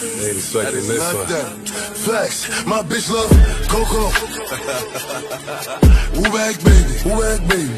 Ain't expecting this one. Flex, my bitch love Coco. Woo back baby, woo back baby.